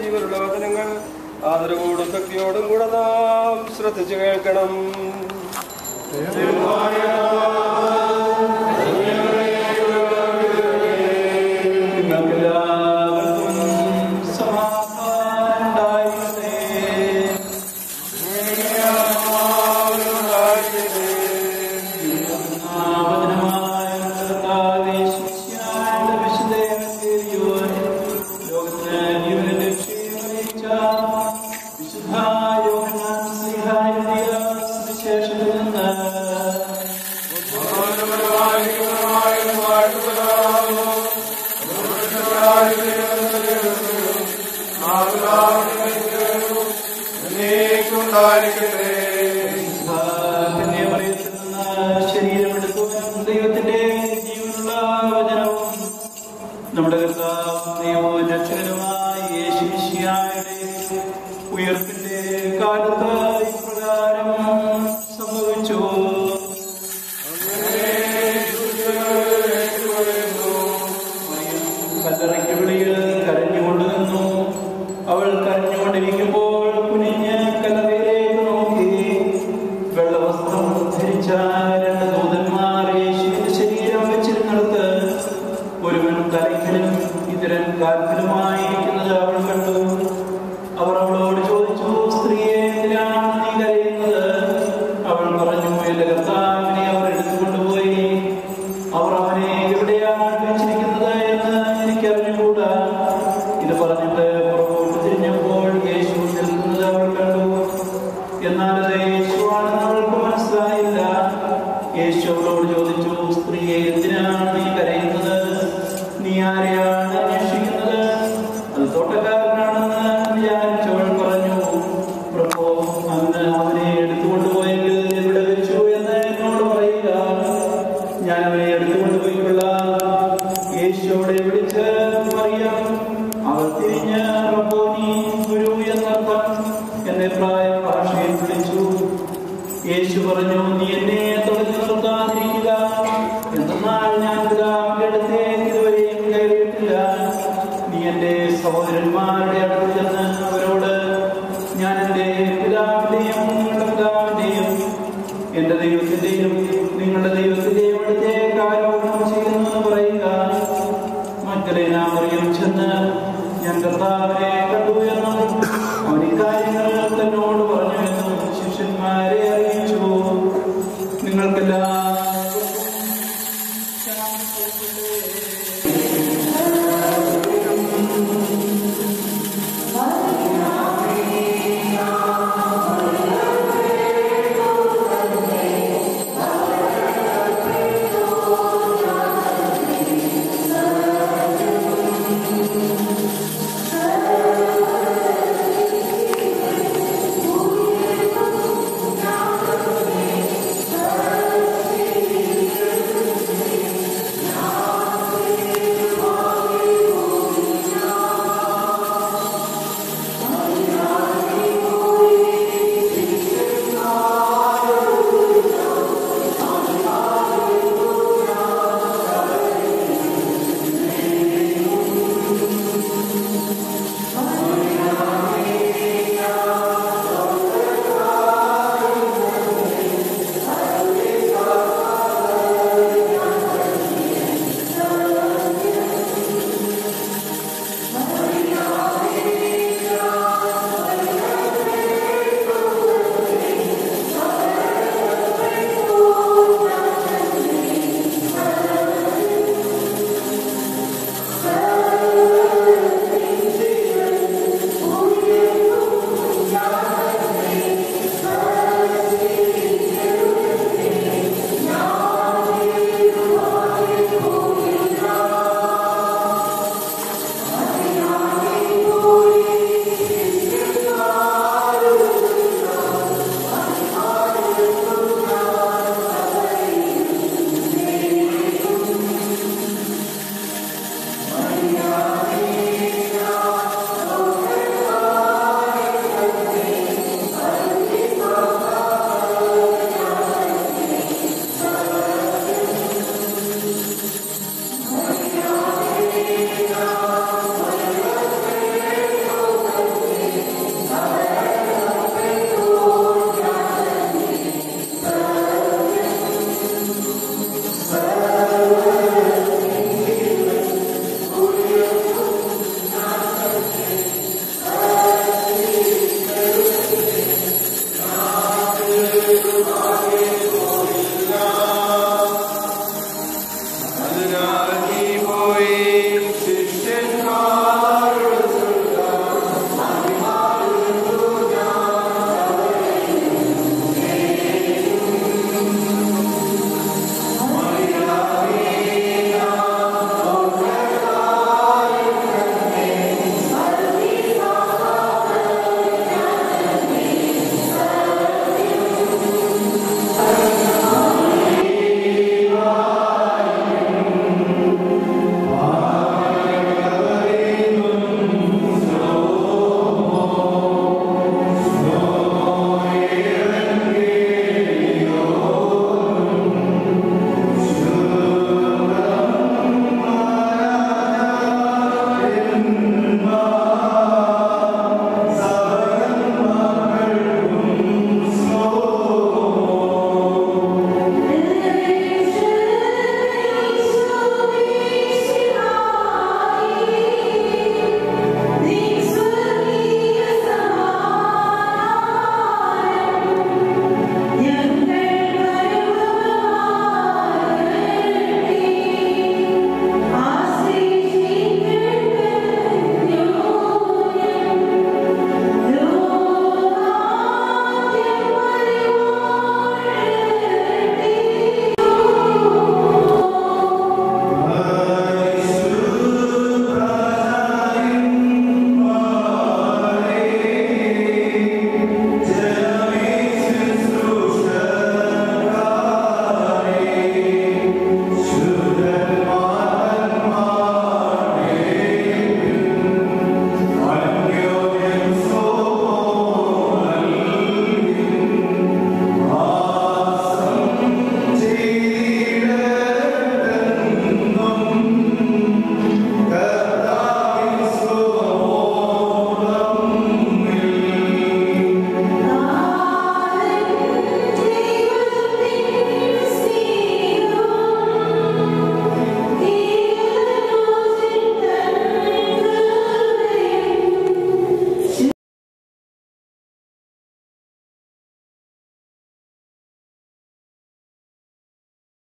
ജീവനുള്ള വചനങ്ങൾ ആദരവോടും ഭക്തിയോടും കൂടെ നാം ശ്രദ്ധിച്ചു കേൾക്കണം. നമ്മുടെ കർത്താവും ഉയർപ്പിന്റെ കരഞ്ഞുകൊണ്ട് നിന്നു അവൾ കരഞ്ഞുകൊണ്ടിരിക്കുമ്പോൾ ഇതരൻ കാൽക്കലുമായിരിക്കുന്നത് അവൾ കണ്ടു. അവർ അവളോട് ചോദിച്ചു സ്ത്രീയെ എന്തിനാണ് നീ കരയുന്നത്? അവൾ പറഞ്ഞു എന്റെ കർത്താവിനെ അവർ എടുത്തുകൊണ്ടുപോയി. അവർ അവനെ എവിടെയാണ് വെച്ചിരിക്കുന്നത് എന്ന് എനിക്കറിഞ്ഞുകൂടാ? ഇത് പറഞ്ഞിട്ട് യേശു പറഞ്ഞു നീ എന്നെ തുടങ്ങി നിർത്താതിരിക്കുക എന്തെന്നാൽ ഞാൻ പിതാവിന്റെ അടുത്തേക്ക് നീ എന്റെ സഹോദരന്മാരുടെ അടുത്ത് ചെന്ന് അവരോട് ഞാൻ എന്റെ